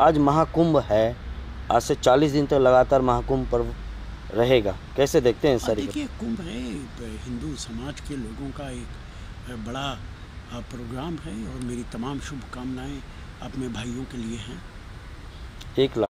आज महाकुंभ है। आज से 40 दिन तक लगातार महाकुंभ पर्व रहेगा। कैसे देखते हैं सर देखिए कुंभ है हिंदू समाज के लोगों का एक बड़ा प्रोग्राम है और मेरी तमाम शुभकामनाएँ अपने भाइयों के लिए हैं। एक लाख